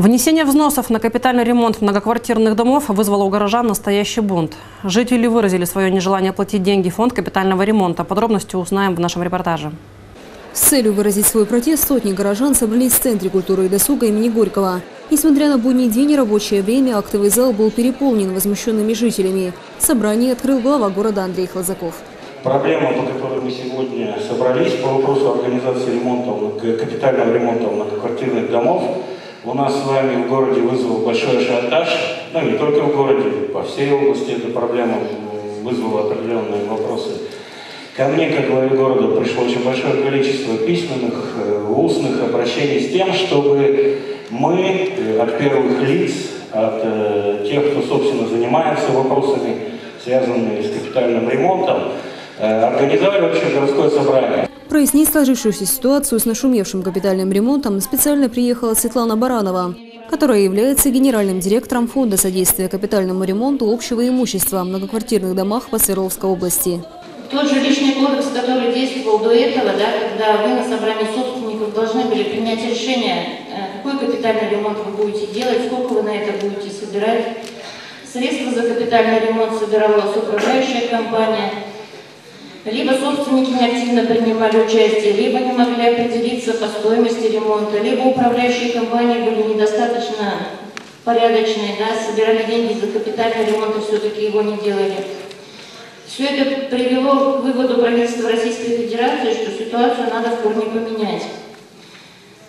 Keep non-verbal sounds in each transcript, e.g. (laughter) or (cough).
Внесение взносов на капитальный ремонт многоквартирных домов вызвало у горожан настоящий бунт. Жители выразили свое нежелание платить деньги в фонд капитального ремонта. Подробности узнаем в нашем репортаже. С целью выразить свой протест сотни горожан собрались в Центре культуры и досуга имени Горького. Несмотря на будний день и рабочее время, актовый зал был переполнен возмущенными жителями. Собрание открыл глава города Андрей Хлазаков. Проблема, по которой мы сегодня собрались, по вопросу организации ремонта, капитального ремонта многоквартирных домов, у нас с вами в городе вызвал большой ажиотаж, ну не только в городе, по всей области эта проблема вызвала определенные вопросы. Ко мне, как главе города, пришло очень большое количество письменных, э, устных обращений с тем, чтобы мы э, от первых лиц, от э, тех, кто, собственно, занимается вопросами, связанными с капитальным ремонтом, организовали общее городское собрание. Прояснить сложившуюся ситуацию с нашумевшим капитальным ремонтом специально приехала Светлана Баранова, которая является генеральным директором Фонда содействия капитальному ремонту общего имущества в многоквартирных домах по Свердловской области. Тот жилищный кодекс, который действовал до этого, да, когда вы на собрании собственников должны были принять решение, э, какой капитальный ремонт вы будете делать, сколько вы на это будете собирать. Средства за капитальный ремонт собирала управляющая компания – либо собственники неактивно принимали участие, либо не могли определиться по стоимости ремонта, либо управляющие компании были недостаточно порядочные, да, собирали деньги за капитальный ремонт и все-таки его не делали. Все это привело к выводу правительства Российской Федерации, что ситуацию надо в корне поменять.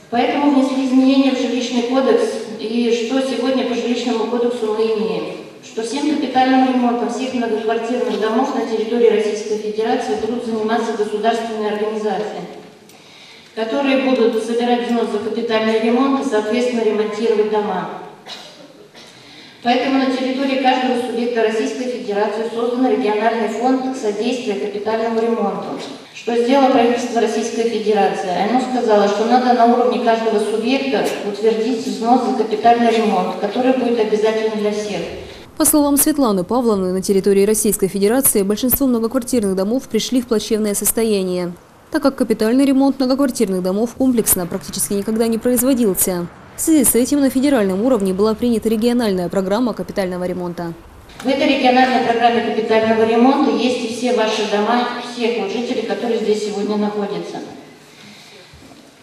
Поэтому внесли изменения в жилищный кодекс, и что сегодня по жилищному кодексу мы имеем что всем капитальным ремонтом всех многоквартирных домов на территории Российской Федерации будут заниматься государственные организации, которые будут собирать взнос за капитальный ремонт и, соответственно, ремонтировать дома. Поэтому на территории каждого субъекта Российской Федерации создан региональный фонд содействия капитальному ремонту. Что сделало правительство Российской Федерации? Оно сказало, что надо на уровне каждого субъекта утвердить взнос за капитальный ремонт, который будет обязательным для всех. По словам Светланы Павловны, на территории Российской Федерации большинство многоквартирных домов пришли в плачевное состояние, так как капитальный ремонт многоквартирных домов комплексно практически никогда не производился. В связи с этим на федеральном уровне была принята региональная программа капитального ремонта. В этой региональной программе капитального ремонта есть и все ваши дома, всех вот жителей, которые здесь сегодня находятся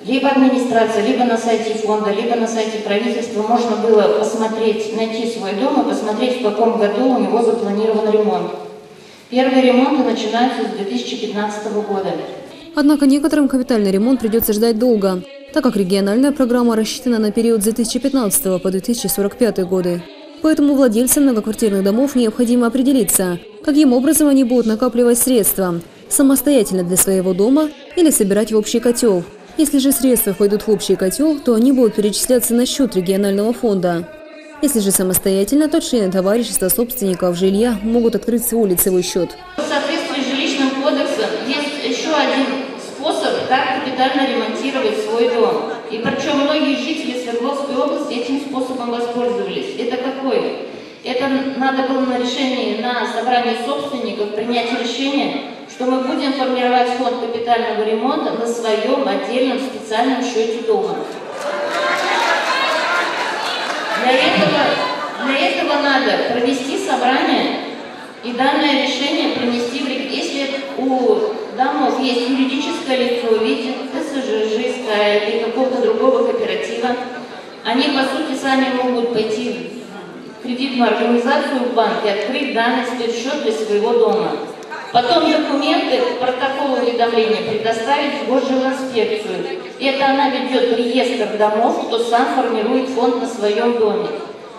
либо администрация, либо на сайте фонда, либо на сайте правительства можно было посмотреть, найти свой дом и посмотреть, в каком году у него запланирован ремонт. Первые ремонты начинаются с 2015 года. Однако некоторым капитальный ремонт придется ждать долго, так как региональная программа рассчитана на период с 2015 по 2045 годы. Поэтому владельцам многоквартирных домов необходимо определиться, каким образом они будут накапливать средства – самостоятельно для своего дома или собирать в общий котел – если же средства пойдут в общий котел, то они будут перечисляться на счет регионального фонда. Если же самостоятельно, то члены товарищества собственников жилья могут открыть свой лицевой счет. В соответствии с жилищным кодексом есть еще один способ, как капитально ремонтировать свой дом. И причем многие жители Свердловской области этим способом воспользовались. Это какой? Это надо было на решении на собрании собственников принять решение что мы будем формировать фонд капитального ремонта на своем отдельном специальном счете дома. Для этого, для этого надо провести собрание и данное решение принести в Если у домов есть юридическое лицо в виде ТСЖ, ЖСК или какого-то другого кооператива, они, по сути, сами могут пойти в кредитную организацию в банк и открыть данный спецсчет для своего дома. Потом документы, протокол уведомления предоставить в госжилинспекцию. Это она ведет реестр домов, кто сам формирует фонд на своем доме.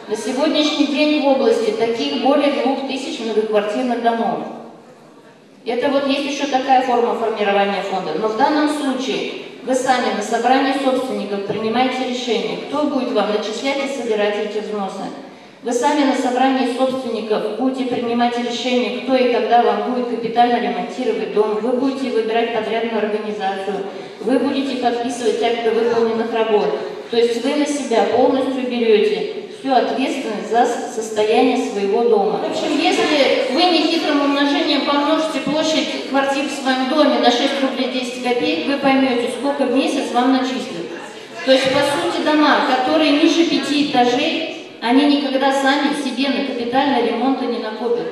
На сегодняшний день в области таких более двух тысяч многоквартирных домов. Это вот есть еще такая форма формирования фонда. Но в данном случае вы сами на собрании собственников принимаете решение, кто будет вам начислять и собирать эти взносы. Вы сами на собрании собственников будете принимать решение, кто и когда вам будет капитально ремонтировать дом, вы будете выбирать подрядную организацию, вы будете подписывать акты выполненных работ. То есть вы на себя полностью берете всю ответственность за состояние своего дома. В общем, если вы нехитрым умножением помножите площадь квартир в своем доме на 6 рублей 10 копеек, вы поймете, сколько в месяц вам начислят. То есть, по сути, дома, которые ниже 5 этажей, они никогда сами себе на капитальный ремонт не накопят.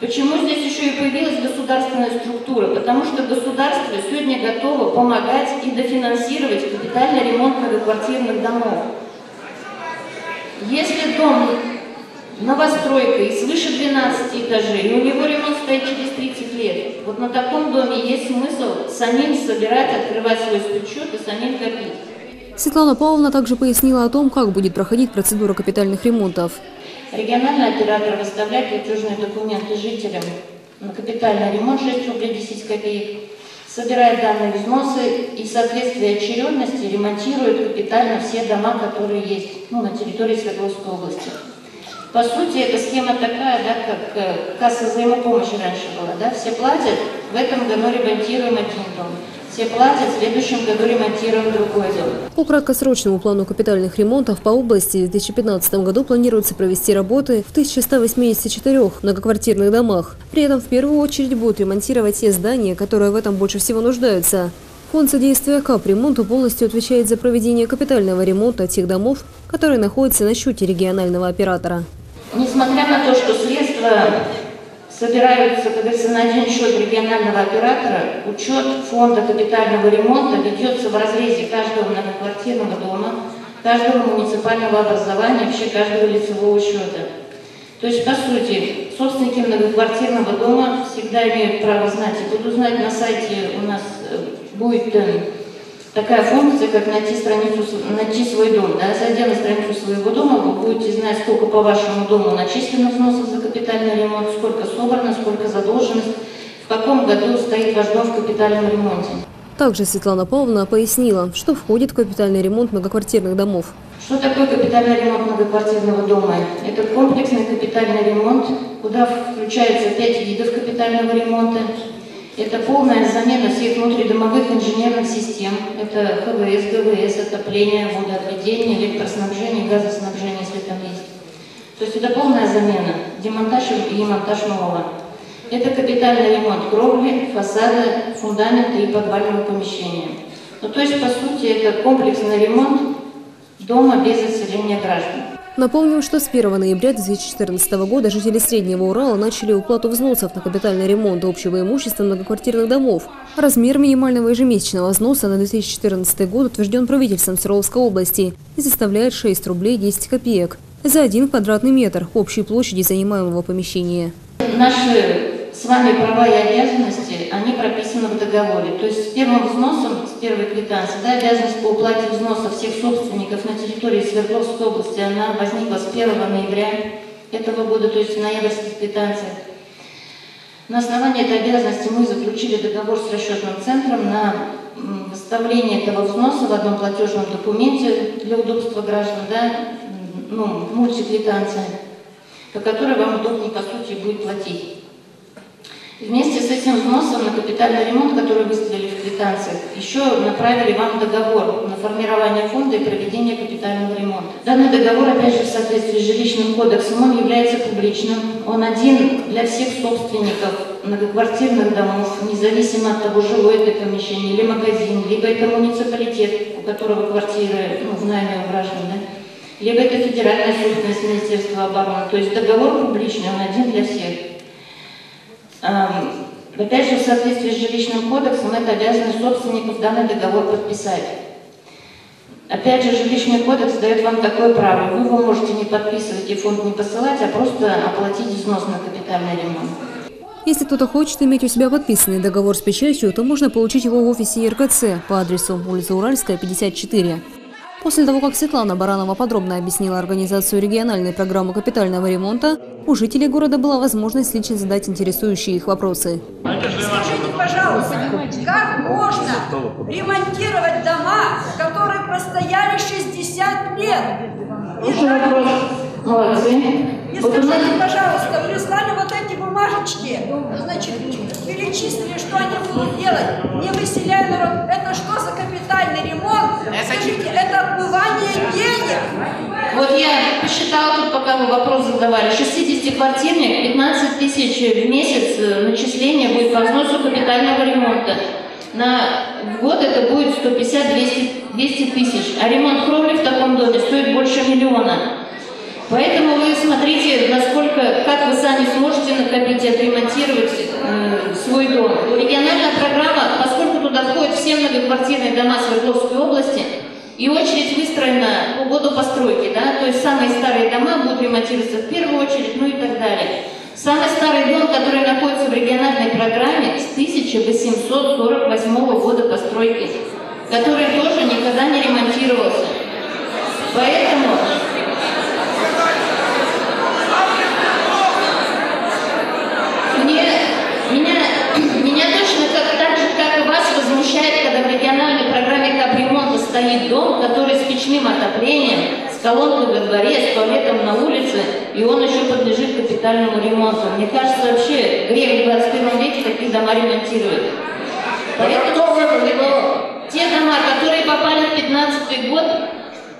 Почему здесь еще и появилась государственная структура? Потому что государство сегодня готово помогать и дофинансировать капитальный ремонт многоквартирных домов. Если дом новостройка и свыше 12 этажей, и у него ремонт стоит через 30 лет, вот на таком доме есть смысл самим собирать, открывать свой спецсчет и самим копить. Светлана Павловна также пояснила о том, как будет проходить процедура капитальных ремонтов. Региональный оператор выставляет платежные документы жителям на капитальный ремонт 6 рублей 10 копеек, собирает данные взносы и в соответствии очередности ремонтирует капитально все дома, которые есть ну, на территории Свердловской области. По сути, эта схема такая, да, как э, касса взаимопомощи раньше была. Да? Все платят, в этом году ремонтируем один дом. Все платят, в следующем году ремонтируем другой дом. По краткосрочному плану капитальных ремонтов по области в 2015 году планируется провести работы в 1184 многоквартирных домах. При этом в первую очередь будут ремонтировать те здания, которые в этом больше всего нуждаются. Фонд содействия капремонту полностью отвечает за проведение капитального ремонта тех домов, которые находятся на счете регионального оператора. Несмотря на то, что средства собираются, говорится, на один счет регионального оператора, учет фонда капитального ремонта ведется в разрезе каждого многоквартирного дома, каждого муниципального образования, вообще каждого лицевого счета. То есть, по сути, собственники многоквартирного дома всегда имеют право знать, и тут узнать на сайте у нас э, будет э, такая функция, как найти страницу, найти свой дом. Да? Зайдя на страницу своего дома, вы будете знать, сколько по вашему дому начислено взносов за капитальный ремонт, сколько собрано, сколько задолженность, в каком году стоит ваш дом в капитальном ремонте. Также Светлана Павловна пояснила, что входит в капитальный ремонт многоквартирных домов. Что такое капитальный ремонт многоквартирного дома? Это комплексный капитальный ремонт, куда включается пять видов капитального ремонта. Это полная замена всех внутридомовых инженерных систем. Это ХВС, ГВС, отопление, водоотведение, электроснабжение, газоснабжение, если там есть. То есть это полная замена, демонтаж и монтаж нового. Это капитальный ремонт кровли, фасада, фундамента и подвального помещения. Ну, то есть, по сути, это комплексный ремонт дома без заселения граждан. Напомним, что с 1 ноября 2014 года жители Среднего Урала начали уплату взносов на капитальный ремонт общего имущества многоквартирных домов. Размер минимального ежемесячного взноса на 2014 год утвержден правительством Свердловской области и составляет 6 рублей 10 копеек за один квадратный метр общей площади занимаемого помещения. Наши с вами права и обязанности, они прописаны в договоре. То есть с первым взносом, первой квитанции, да, обязанность по уплате взноса всех собственников на территории Свердловской области, она возникла с 1 ноября этого года, то есть в ноябрьских квитанциях. На основании этой обязанности мы заключили договор с расчетным центром на выставление этого взноса в одном платежном документе для удобства граждан, да, ну, мультиквитанция, по которой вам удобнее, по сути, будет платить. Вместе с этим взносом на капитальный ремонт, который выставили в квитанциях, еще направили вам договор на формирование фонда и проведение капитального ремонта. Данный договор, опять же, в соответствии с жилищным кодексом, он является публичным. Он один для всех собственников многоквартирных домов, независимо от того, жилое это помещение или магазин, либо это муниципалитет, у которого квартиры ну, в найме у граждан, да? либо это федеральная собственность Министерства обороны. То есть договор публичный, он один для всех. Опять же, в соответствии с жилищным кодексом, это обязанность собственников данный договор подписать. Опять же, жилищный кодекс дает вам такое право. Вы его можете не подписывать и фонд не посылать, а просто оплатить взнос на капитальный ремонт. Если кто-то хочет иметь у себя подписанный договор с печатью, то можно получить его в офисе РКЦ по адресу улица Уральская, 54. После того, как Светлана Баранова подробно объяснила организацию региональной программы капитального ремонта, у жителей города была возможность лично задать интересующие их вопросы. Скажите, пожалуйста, как можно ремонтировать дома, которые простояли 60 лет? И жаль- Молодцы. И Вот у нас- скажите, пожалуйста, прислали вот эти бумажечки, значит, перечислили, что они будут делать, не выселяя народ. Это что за капитальный ремонт? Скажите, это отмывание денег. Вот я посчитала тут, пока вы вопрос задавали. 60-квартирник, 15 тысяч в месяц э, начисления будет по взносу капитального ремонта. На в год это будет 150-200 200 тысяч. А ремонт кровли в таком доме стоит больше миллиона. Поэтому вы смотрите, насколько, как вы сами сможете накопить и отремонтировать э, свой дом. Региональная программа, поскольку туда входят все многоквартирные дома Свердловской области, и очередь выстроена по году постройки, да, то есть самые старые дома будут ремонтироваться в первую очередь, ну и так далее. Самый старый дом, который находится в региональной программе, с 1848 года постройки, который тоже никогда не ремонтировался. Поэтому мне, меня, меня точно как, так же, как и вас, возмущает, когда в региональной программе капремонта стоит дом, который с печным отоплением, с колонкой во дворе, с туалетом на улице, и он еще подлежит капитальному ремонту. Мне кажется, вообще грех в 21 веке такие дома ремонтировать. Поэтому те дома, которые попали в 15 год,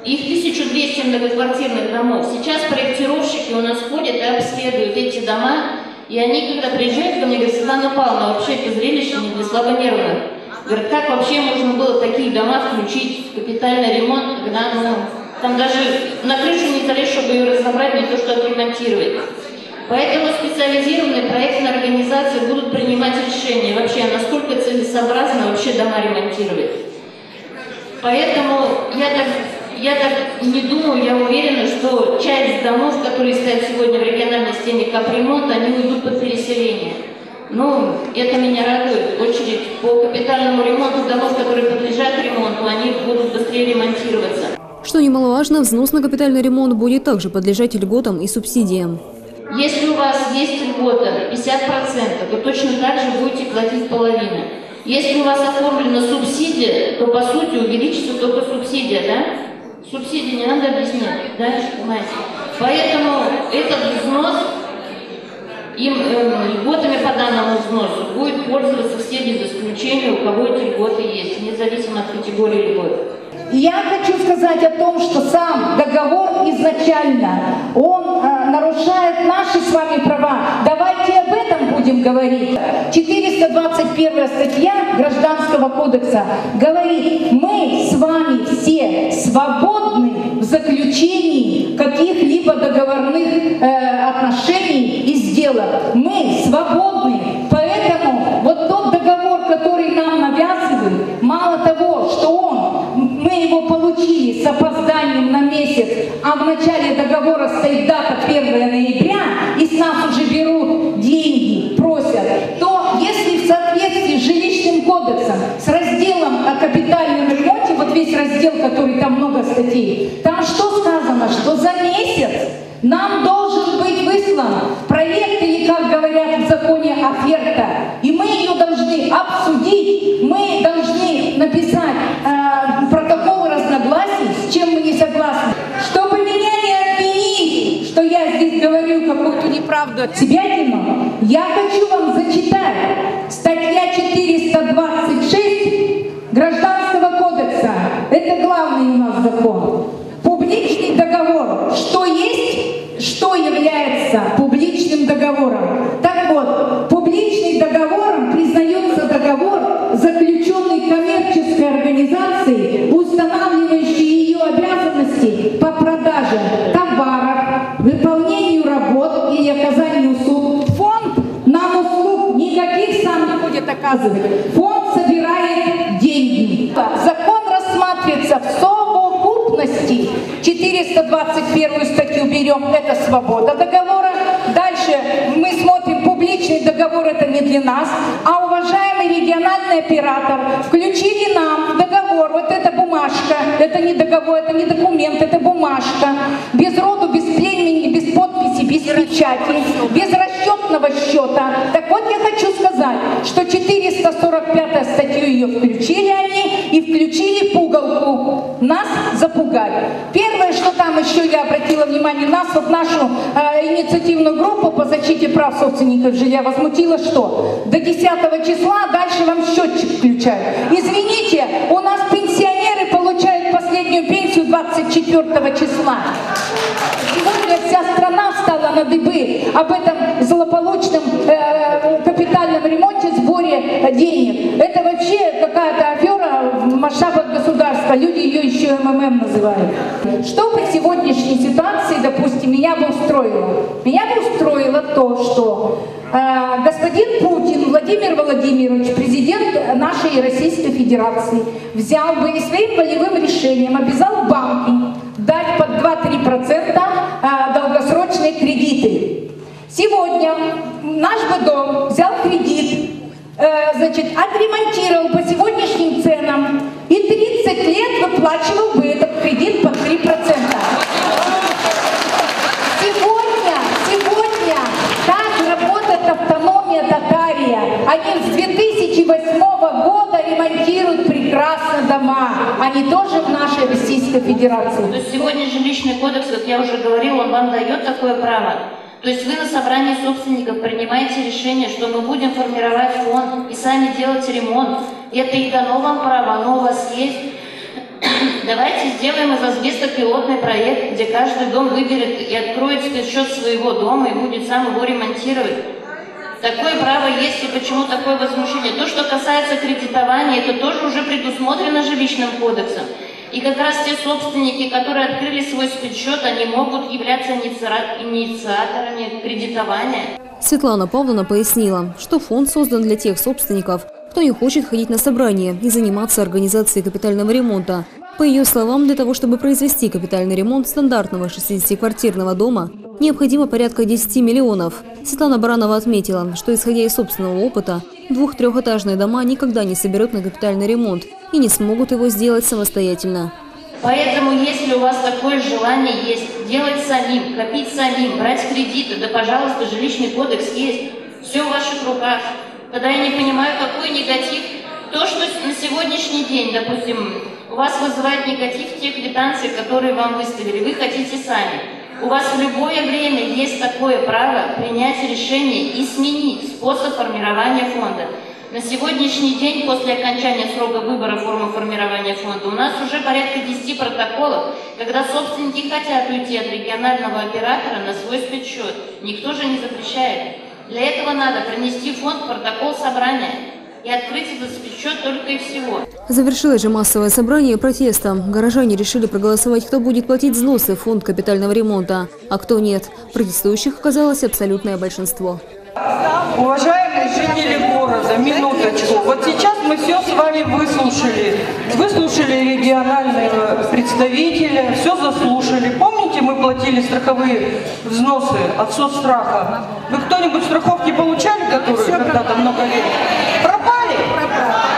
их 1200 многоквартирных домов. Сейчас проектировщики у нас ходят и обследуют эти дома, и они, когда приезжают ко мне, говорят, Светлана Павловна, вообще это зрелище не для слабонервных. Говорят, как вообще можно было такие дома включить в капитальный ремонт, когда ну, там даже на крышу не залезть, чтобы ее разобрать, не то что отремонтировать. Поэтому специализированные проектные организации будут принимать решения вообще, насколько целесообразно вообще дома ремонтировать. Поэтому я так, я так не думаю, я уверена, что часть домов, которые стоят сегодня в региональной системе капремонта, они уйдут под переселение. Ну, это меня радует. Очередь по капитальному ремонту домов, которые подлежат ремонту, они будут быстрее ремонтироваться. Что немаловажно, взнос на капитальный ремонт будет также подлежать льготам и субсидиям. Если у вас есть льгота 50%, то точно так же будете платить половину. Если у вас оформлена субсидия, то по сути увеличится только субсидия, да? Субсидии не надо объяснять, да, понимаете? Поэтому этот взнос, им э, льготами по данному взносу будет пользоваться все без исключения, у кого эти льготы есть, независимо от категории льгот. Я хочу сказать о том, что сам договор изначально, он э, нарушает наши с вами права. Давайте об этом будем говорить. 421 статья Гражданского кодекса говорит, мы с вами все свободны заключении каких-либо договорных э, отношений и сделок. Мы свободны. Поэтому вот тот договор, который нам навязывают, мало того, что он, мы его получили с опозданием на месяц, а в начале договора стоит дата 1 ноября, раздел, который там много статей, там что сказано, что за месяц нам должен быть выслан проект или, как говорят в законе, оферта. И мы ее должны обсудить, мы должны написать э, протокол разногласий, с чем мы не согласны. Чтобы меня не обвинить, что я здесь говорю какую-то неправду. От себя, Дима, я хочу вам зачитать Что берем, это свобода договора. Дальше мы смотрим, публичный договор это не для нас, а уважаемый региональный оператор включили нам договор, вот эта бумажка, это не договор, это не документ, это бумажка, без роду, без племени, без подписи, без печати, без расчетного счета. Так вот я хочу сказать, что 445 статью ее включили Нас запугать. Первое, что там еще я обратила внимание, нас, вот нашу э, инициативную группу по защите прав собственников жилья возмутило что? До 10 числа дальше вам счетчик включают. Извините, у нас пенсионеры получают последнюю пенсию 24 числа. Сегодня вся страна встала на дыбы об этом злополучном э, капитальном ремонте, сборе э, денег. Это вообще какая-то афера в масштабах государства. Люди ее еще МММ называют. Что по сегодняшней ситуации, допустим, меня бы устроило? Меня бы устроило то, что э, господин Путин Владимир Владимирович, президент нашей Российской Федерации, взял бы и своим волевым решением обязал банки 2-3% э, долгосрочные кредиты. Сегодня наш бы дом взял кредит, э, значит, отремонтировал по сегодняшним ценам и 30 лет выплачивал бы этот кредит под 3%. Сегодня, сегодня так работает автономия Татария. Они с 2008 года ремонтируют прекрасно дома. Они тоже в нашей Российской То Федерации. есть сегодня жилищный кодекс, как я уже говорила, он вам дает такое право. То есть вы на собрании собственников принимаете решение, что мы будем формировать фонд и сами делать ремонт. Это и дано вам право, оно у вас есть. (clears throat) Давайте сделаем из асбеста пилотный проект, где каждый дом выберет и откроет счет своего дома и будет сам его ремонтировать. Такое право есть, и почему такое возмущение? То, что касается кредитования, это тоже уже предусмотрено жилищным кодексом. И как раз те собственники, которые открыли свой спецсчет, они могут являться инициа- инициаторами кредитования. Светлана Павловна пояснила, что фонд создан для тех собственников, кто не хочет ходить на собрания и заниматься организацией капитального ремонта. По ее словам, для того, чтобы произвести капитальный ремонт стандартного 60-квартирного дома, необходимо порядка 10 миллионов. Светлана Баранова отметила, что исходя из собственного опыта, двух-трехэтажные дома никогда не соберут на капитальный ремонт и не смогут его сделать самостоятельно. Поэтому, если у вас такое желание есть, делать самим, копить самим, брать кредиты, да, пожалуйста, жилищный кодекс есть, все в ваших руках. Тогда я не понимаю, какой негатив. То, что на сегодняшний день, допустим, у вас вызывает негатив те квитанции, которые вам выставили, вы хотите сами. У вас в любое время есть такое право принять решение и сменить способ формирования фонда. На сегодняшний день, после окончания срока выбора формы формирования фонда, у нас уже порядка 10 протоколов, когда собственники хотят уйти от регионального оператора на свой спецсчет. Никто же не запрещает. Для этого надо принести фонд протокол собрания и открыть этот только и всего. Завершилось же массовое собрание протеста. Горожане решили проголосовать, кто будет платить взносы в фонд капитального ремонта, а кто нет. Протестующих оказалось абсолютное большинство. Уважаемые жители города, минуточку. Вот сейчас мы все с вами выслушали. Выслушали регионального представителя, все заслушали. Помните, мы платили страховые взносы от соцстраха? Вы кто-нибудь страховки получали, которые когда-то много лет? Пропали?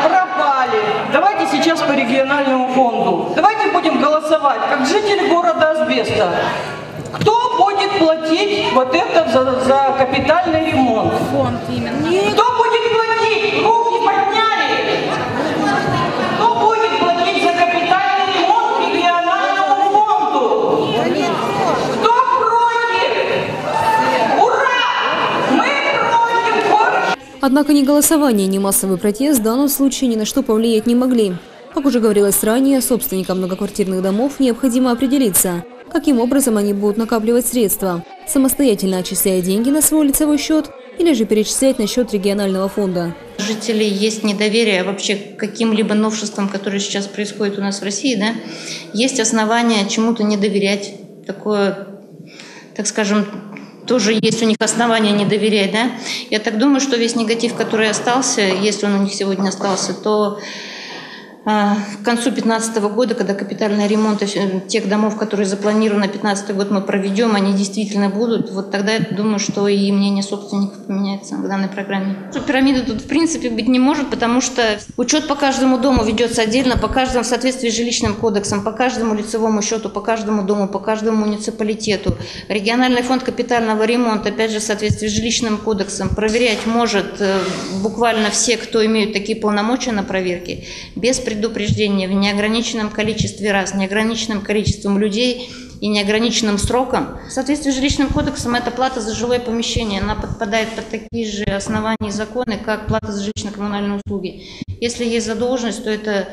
Пропали. Давайте сейчас по региональному фонду. Давайте будем голосовать, как житель города Асбеста. Кто будет платить вот это за, за капитальный ремонт? Фонд именно. Кто Однако ни голосование, ни массовый протест в данном случае ни на что повлиять не могли. Как уже говорилось ранее, собственникам многоквартирных домов необходимо определиться, каким образом они будут накапливать средства, самостоятельно отчисляя деньги на свой лицевой счет или же перечислять на счет регионального фонда. Жителей есть недоверие вообще к каким-либо новшествам, которые сейчас происходят у нас в России, да, есть основания чему-то не доверять. Такое, так скажем, тоже есть у них основания не доверять, да. Я так думаю, что весь негатив, который остался, если он у них сегодня остался, то к концу 2015 года, когда капитальный ремонт э, тех домов, которые запланированы на 2015 год, мы проведем, они действительно будут, вот тогда я думаю, что и мнение собственников поменяется в данной программе. Пирамиды тут в принципе быть не может, потому что учет по каждому дому ведется отдельно, по каждому в соответствии с жилищным кодексом, по каждому лицевому счету, по каждому дому, по каждому муниципалитету. Региональный фонд капитального ремонта, опять же, в соответствии с жилищным кодексом, проверять может э, буквально все, кто имеют такие полномочия на проверки, без предупреждения, в неограниченном количестве раз, неограниченным количеством людей и неограниченным сроком. В соответствии с жилищным кодексом эта плата за жилое помещение, она подпадает под такие же основания и законы, как плата за жилищно-коммунальные услуги. Если есть задолженность, то это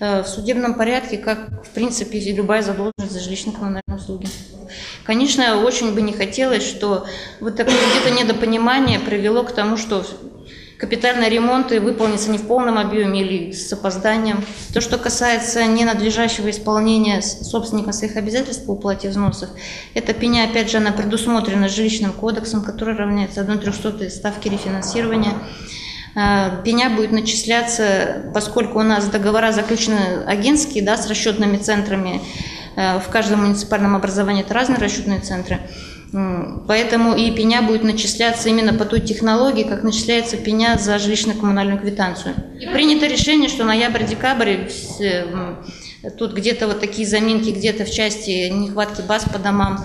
э, в судебном порядке, как, в принципе, и любая задолженность за жилищно-коммунальные услуги. Конечно, очень бы не хотелось, что вот такое где-то недопонимание привело к тому, что капитальные ремонты выполнятся не в полном объеме или с опозданием. То, что касается ненадлежащего исполнения собственником своих обязательств по уплате взносов, эта пеня, опять же, она предусмотрена жилищным кодексом, который равняется 1 300 ставки рефинансирования. Э, Пеня будет начисляться, поскольку у нас договора заключены агентские, да, с расчетными центрами, э, в каждом муниципальном образовании это разные расчетные центры. М, Поэтому и пеня будет начисляться именно по той технологии, как начисляется пеня за жилищно-коммунальную квитанцию. И принято решение, что ноябрь-декабрь, м, тут где-то вот такие заминки, где-то в части нехватки баз по домам,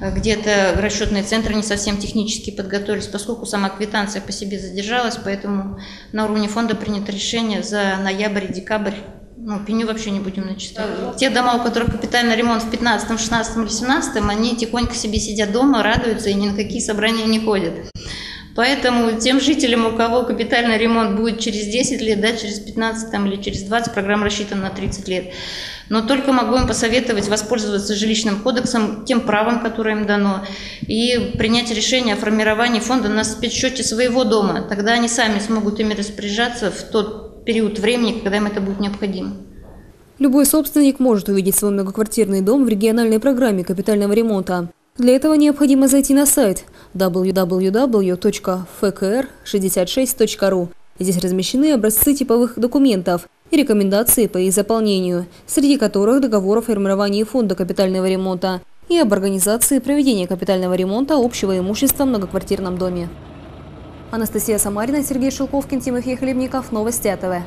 э, где-то расчетные центры не совсем технически подготовились, поскольку сама квитанция по себе задержалась, поэтому на уровне фонда принято решение за ноябрь и декабрь ну, пеню вообще не будем начислять. Те дома, у которых капитальный ремонт в 15, 16 или 17, они тихонько себе сидят дома, радуются и ни на какие собрания не ходят. Поэтому тем жителям, у кого капитальный ремонт будет через 10 лет, да, через 15 там, или через 20, программа рассчитана на 30 лет. Но только могу им посоветовать воспользоваться жилищным кодексом, тем правом, которое им дано, и принять решение о формировании фонда на спецсчете своего дома. Тогда они сами смогут ими распоряжаться в тот период времени, когда им это будет необходимо. Любой собственник может увидеть свой многоквартирный дом в региональной программе капитального ремонта. Для этого необходимо зайти на сайт www.fkr66.ru. Здесь размещены образцы типовых документов и рекомендации по их заполнению, среди которых договор о формировании фонда капитального ремонта и об организации проведения капитального ремонта общего имущества в многоквартирном доме. Анастасия Самарина, Сергей Шелковкин, Тимофей Хлебников. Новости АТВ.